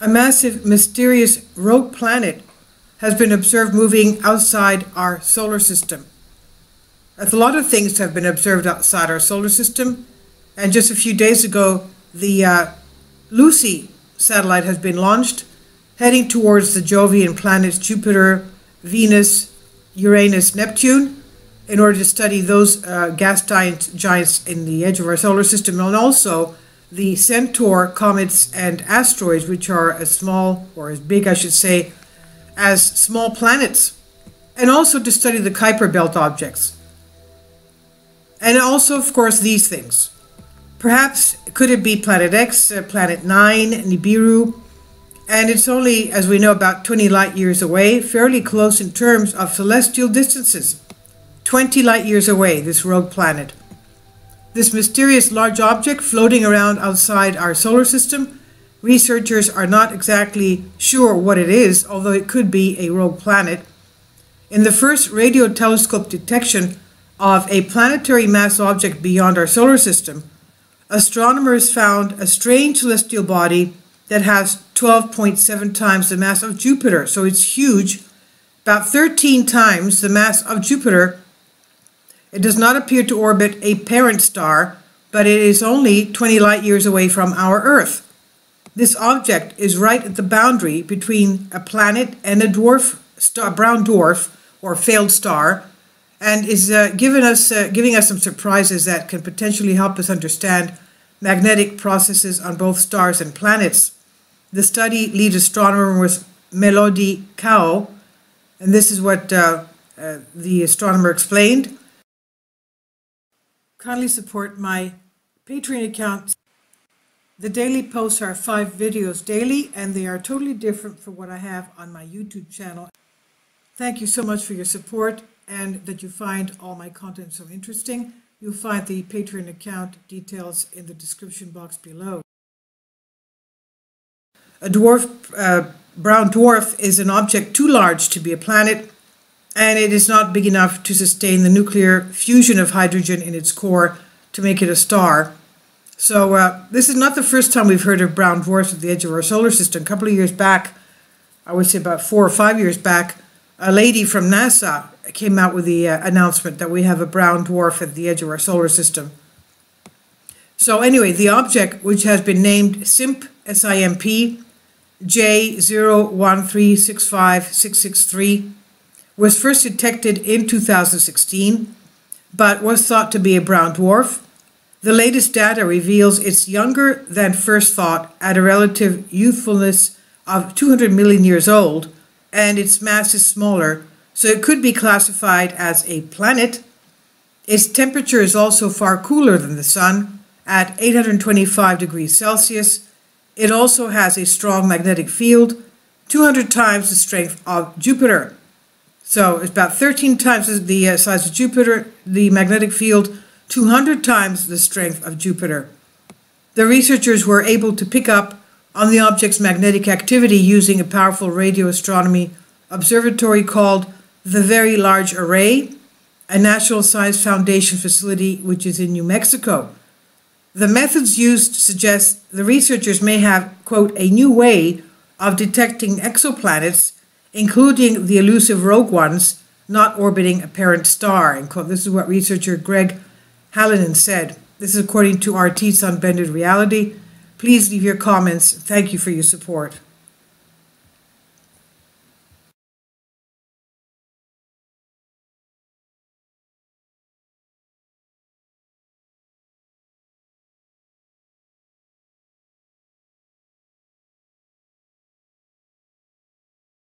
a massive, mysterious rogue planet has been observed moving outside our solar system. A lot of things have been observed outside our solar system, and just a few days ago, the uh, Lucy satellite has been launched, heading towards the Jovian planets Jupiter, Venus, Uranus, Neptune, in order to study those uh, gas giant, giants in the edge of our solar system, and also the Centaur comets and asteroids, which are as small, or as big, I should say, as small planets, and also to study the Kuiper Belt objects. And also, of course, these things. Perhaps could it be Planet X, uh, Planet 9, Nibiru? And it's only, as we know, about 20 light years away, fairly close in terms of celestial distances. 20 light years away, this rogue planet. This mysterious large object floating around outside our solar system, researchers are not exactly sure what it is, although it could be a rogue planet. In the first radio telescope detection of a planetary mass object beyond our solar system, astronomers found a strange celestial body that has 12.7 times the mass of Jupiter, so it's huge, about 13 times the mass of Jupiter it does not appear to orbit a parent star, but it is only 20 light years away from our Earth. This object is right at the boundary between a planet and a dwarf star, brown dwarf or failed star, and is uh, giving us uh, giving us some surprises that can potentially help us understand magnetic processes on both stars and planets. The study lead astronomer was Melody Kao, and this is what uh, uh the astronomer explained kindly support my Patreon account. The daily posts are five videos daily, and they are totally different from what I have on my YouTube channel. Thank you so much for your support and that you find all my content so interesting. You'll find the Patreon account details in the description box below. A dwarf, uh, brown dwarf is an object too large to be a planet and it is not big enough to sustain the nuclear fusion of hydrogen in its core to make it a star. So uh, this is not the first time we've heard of brown dwarfs at the edge of our solar system. A couple of years back, I would say about four or five years back, a lady from NASA came out with the uh, announcement that we have a brown dwarf at the edge of our solar system. So anyway, the object, which has been named SIMP, S-I-M-P, J01365663, was first detected in 2016, but was thought to be a brown dwarf. The latest data reveals it's younger than first thought at a relative youthfulness of 200 million years old, and its mass is smaller, so it could be classified as a planet. Its temperature is also far cooler than the Sun, at 825 degrees Celsius. It also has a strong magnetic field, 200 times the strength of Jupiter. So it's about 13 times the uh, size of Jupiter, the magnetic field, 200 times the strength of Jupiter. The researchers were able to pick up on the object's magnetic activity using a powerful radio astronomy observatory called the Very Large Array, a National Science Foundation facility which is in New Mexico. The methods used suggest the researchers may have, quote, a new way of detecting exoplanets including the elusive rogue ones not orbiting a parent star. This is what researcher Greg Hallinan said. This is according to RT's Unbended Reality. Please leave your comments. Thank you for your support.